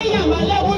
Hey, yeah, my love.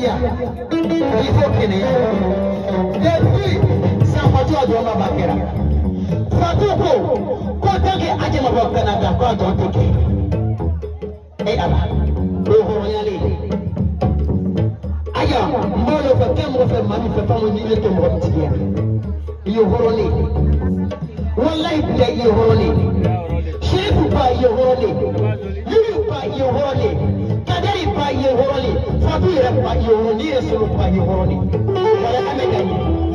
Nàìjíríà ìfò kìnìyà David Sanwó-Adé ọ̀dọ́ ọmọ Bàkẹ́rà Fatuko kọ́tàkì ajẹmọ̀bọ̀ Kanada kọ́tọ̀ tókè ẹ̀ àbá lóhùn yálé ayọ̀ mbọ́lọ̀ fẹ́ kẹ́ mọ̀ fẹ́ mami fẹ́ fọ́n mi ní tó mọ̀ tìyà iye horo le wọ́n láì bìyà iye horo le ṣéèkù pa iye horo le yíyù pa iye horo le pa ye wɔrɔ n'i ye solo pa ye wɔrɔ ni wala an